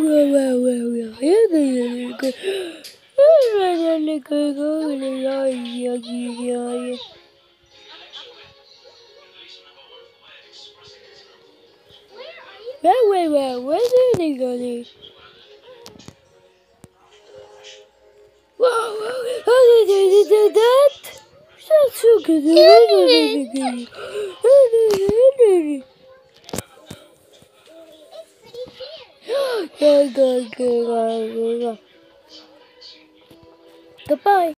Well well where, we are here. where, are they going? where, where's the going? Whoa, whoa, how did you do that? That's so good. Goodbye.